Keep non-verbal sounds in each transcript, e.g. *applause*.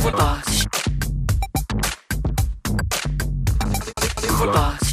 Footbox. Footbox.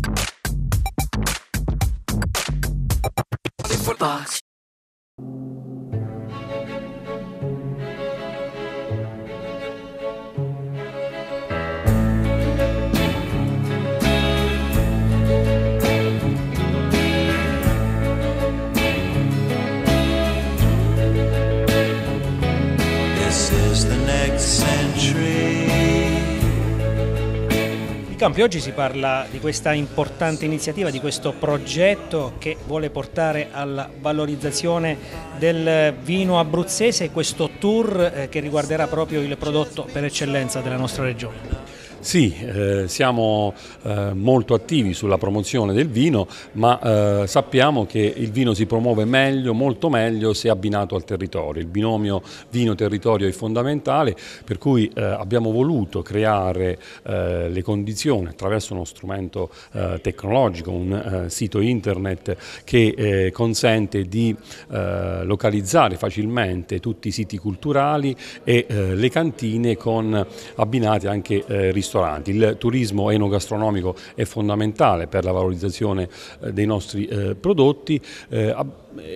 Campi, oggi si parla di questa importante iniziativa, di questo progetto che vuole portare alla valorizzazione del vino abruzzese, questo tour eh, che riguarderà proprio il prodotto per eccellenza della nostra regione. Sì, eh, siamo eh, molto attivi sulla promozione del vino, ma eh, sappiamo che il vino si promuove meglio, molto meglio se abbinato al territorio. Il binomio vino-territorio è fondamentale, per cui eh, abbiamo voluto creare eh, le condizioni attraverso uno strumento eh, tecnologico, un sito internet che consente di localizzare facilmente tutti i siti culturali e le cantine con abbinati anche eh, ristoranti. Il turismo enogastronomico è fondamentale per la valorizzazione eh, dei nostri eh, prodotti. eh,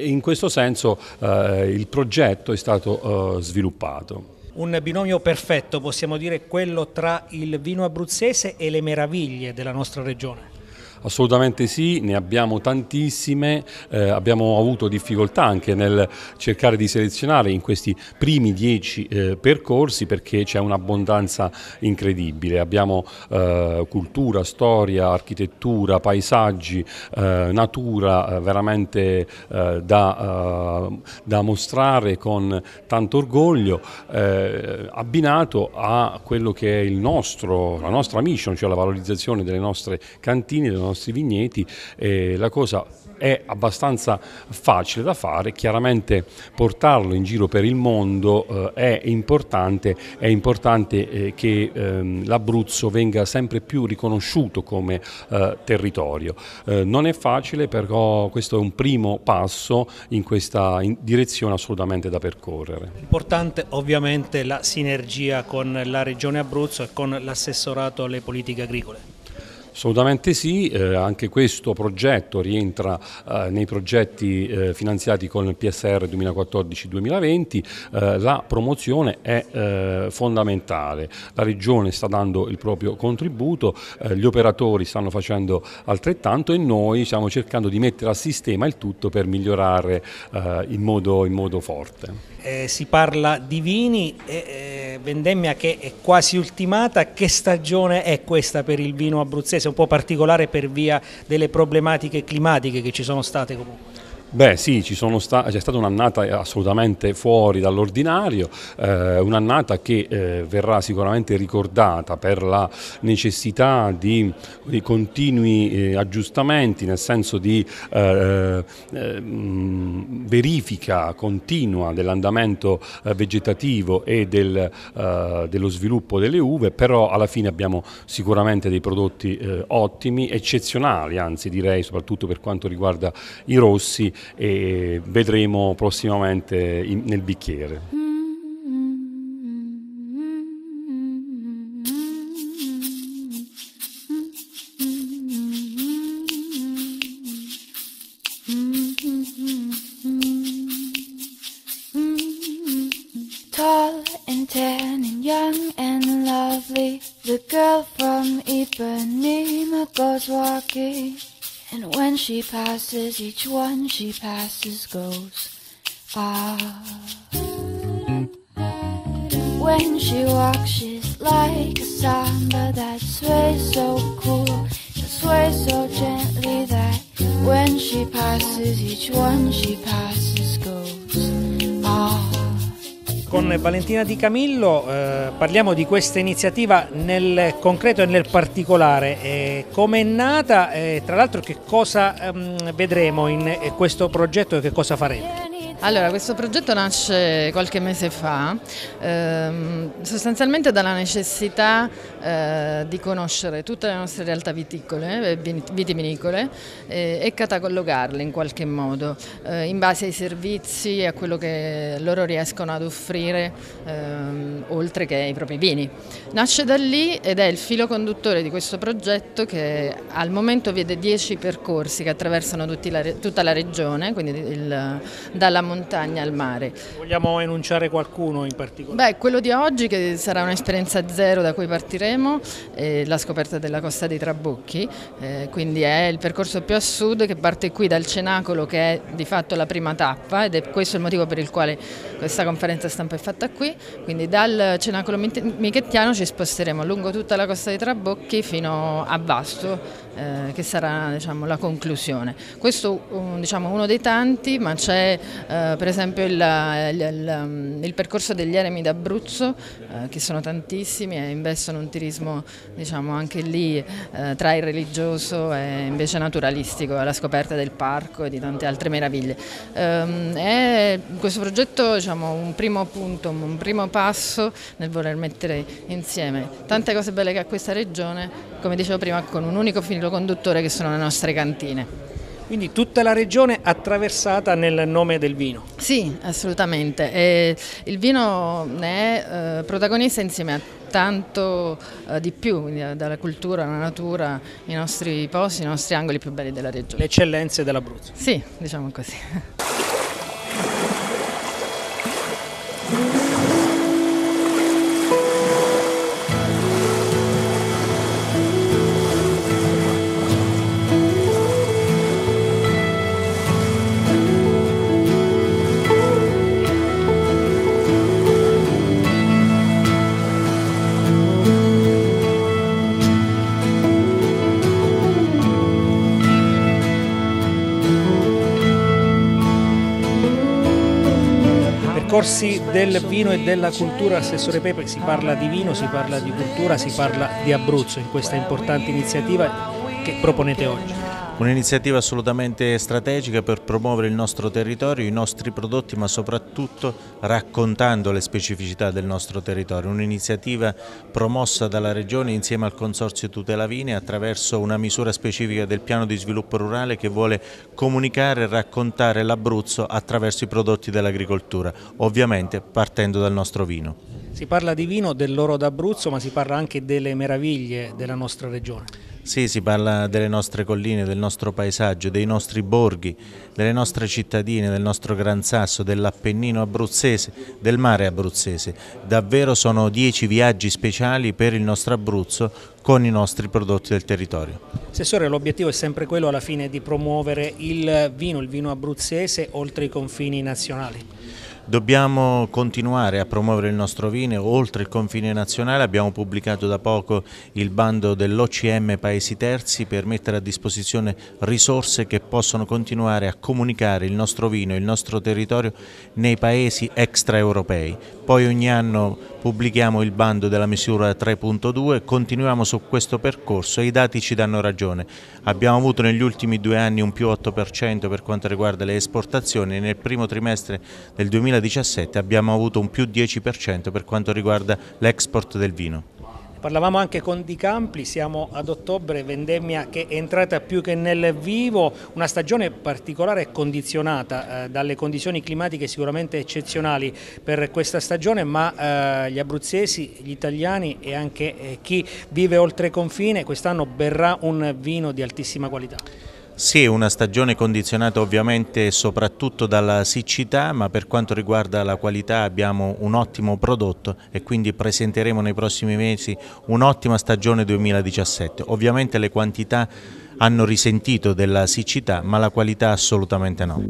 in questo senso il progetto è stato sviluppato. Un binomio perfetto, possiamo dire, quello tra il vino abruzzese e le meraviglie della nostra regione. Assolutamente sì, ne abbiamo tantissime, eh, abbiamo avuto difficoltà anche nel cercare di selezionare in questi primi dieci eh, percorsi perché c'è un'abbondanza incredibile. Abbiamo eh, cultura, storia, architettura, paesaggi, eh, natura eh, veramente eh, da, da mostrare con tanto orgoglio, abbinato a quello che è nostro, la nostra mission, cioè la valorizzazione delle nostre cantine, dei nostri vigneti. Eh, la cosa è abbastanza facile da fare, chiaramente portarlo in giro per il mondo eh, è importante, è importante eh, che ehm, l'Abruzzo venga sempre più riconosciuto come eh, territorio. Eh, non è facile, però questo è un primo passo in questa in- direzione assolutamente da percorrere. Importante ovviamente la sinergia con la regione Abruzzo e con l'assessorato alle politiche agricole. Assolutamente sì, eh, anche questo progetto rientra eh, nei progetti eh, finanziati con il PSR 2014-2020, Eh, la promozione è eh, fondamentale, la Regione sta dando il proprio contributo, eh, gli operatori stanno facendo altrettanto e noi stiamo cercando di mettere a sistema il tutto per migliorare in, modo, in modo forte. Si parla di vini, vendemmia che è quasi ultimata, che stagione è questa per il vino abruzzese? Un po' particolare per via delle problematiche climatiche che ci sono state comunque. Beh sì, sta- c'è stata un'annata assolutamente fuori dall'ordinario, eh, un'annata che eh, verrà sicuramente ricordata per la necessità di, di continui eh, aggiustamenti, nel senso di eh, eh, verifica continua dell'andamento eh, vegetativo e del, dello sviluppo delle uve, però alla fine abbiamo sicuramente dei prodotti ottimi, eccezionali, anzi direi soprattutto per quanto riguarda i rossi e vedremo prossimamente in- nel bicchiere. Tall and and lovely, the girl from Ipanema goes. And when she passes, each one she passes goes, ah. When she walks, she's like a samba that sways so cool, sways so gently that when she passes, each one she passes goes. Con Valentina Di Camillo eh, parliamo di questa iniziativa nel concreto e nel particolare. Eh, Come è nata e tra l'altro che cosa ehm, vedremo in eh, questo progetto e che cosa faremo? Allora, questo progetto nasce qualche mese fa, ehm, sostanzialmente dalla necessità eh, di conoscere tutte le nostre realtà viticole, eh, vitivinicole eh, e catalogarle in qualche modo, eh, in base ai servizi e a quello che loro riescono ad offrire, ehm, oltre che ai propri vini. Nasce da lì ed è il filo conduttore di questo progetto che al momento vede 10 percorsi che attraversano la, tutta la regione, quindi il, dalla montagna al mare. Vogliamo enunciare qualcuno in particolare? Beh, quello di oggi che sarà un'esperienza zero da cui partiremo, è la scoperta della costa dei Trabocchi, eh, quindi è il percorso più a sud che parte qui dal Cenacolo che è di fatto la prima tappa ed è questo il motivo per il quale questa conferenza stampa è fatta qui, quindi dal Cenacolo Michettiano ci sposteremo lungo tutta la costa dei Trabocchi fino a Vasto eh, che sarà diciamo, la conclusione. Questo è diciamo, uno dei tanti, ma c'è eh, per esempio il, il, il, il, percorso degli eremi d'Abruzzo, eh, che sono tantissimi e investono un turismo diciamo, anche lì eh, tra il religioso e invece naturalistico, alla scoperta del parco e di tante altre meraviglie. Ehm, è questo progetto diciamo, un primo punto, un primo passo nel voler mettere insieme tante cose belle che ha questa regione, come dicevo prima, con un unico filo conduttore che sono le nostre cantine. Quindi tutta la regione attraversata nel nome del vino? Sì, assolutamente. E il vino ne è eh, protagonista insieme a tanto eh, di più, eh, dalla cultura alla natura, i nostri posti, i nostri angoli più belli della regione. Le eccellenze dell'Abruzzo? Sì, diciamo così. *laughs* percorsi del vino e della cultura, Assessore Pepe, si parla di vino, si parla di cultura, si parla di Abruzzo in questa importante iniziativa che proponete oggi. Un'iniziativa assolutamente strategica per promuovere il nostro territorio, i nostri prodotti, ma soprattutto raccontando le specificità del nostro territorio. Un'iniziativa promossa dalla Regione insieme al Consorzio Tutela Vini attraverso una misura specifica del piano di sviluppo rurale che vuole comunicare e raccontare l'Abruzzo attraverso i prodotti dell'agricoltura, ovviamente partendo dal nostro vino. Si parla di vino, dell'oro d'Abruzzo, ma si parla anche delle meraviglie della nostra regione. Sì, si parla delle nostre colline, del nostro paesaggio, dei nostri borghi, delle nostre cittadine, del nostro Gran Sasso, dell'Appennino abruzzese, del mare abruzzese. Davvero sono dieci viaggi speciali per il nostro Abruzzo con i nostri prodotti del territorio. Assessore, l'obiettivo è sempre quello alla fine di promuovere il vino, il vino abruzzese oltre i confini nazionali. Dobbiamo continuare a promuovere il nostro vino oltre il confine nazionale, abbiamo pubblicato da poco il bando dell'OCM Paesi Terzi per mettere a disposizione risorse che possono continuare a comunicare il nostro vino, il nostro territorio nei paesi extraeuropei. Poi ogni anno pubblichiamo il bando della misura 3.2, continuiamo su questo percorso e i dati ci danno ragione. Abbiamo avuto negli ultimi due anni un più 8% per quanto riguarda le esportazioni e nel primo trimestre del 2017 abbiamo avuto un più 10% per quanto riguarda l'export del vino. Parlavamo anche con Di Campli, siamo ad ottobre, vendemmia che è entrata più che nel vivo, una stagione particolare condizionata eh, dalle condizioni climatiche sicuramente eccezionali per questa stagione, ma eh, gli abruzzesi, gli italiani e anche eh, chi vive oltre confine quest'anno berrà un vino di altissima qualità. Sì, una stagione condizionata ovviamente soprattutto dalla siccità, ma per quanto riguarda la qualità abbiamo un ottimo prodotto e quindi presenteremo nei prossimi mesi un'ottima stagione 2017. Ovviamente le quantità hanno risentito della siccità, ma la qualità assolutamente no.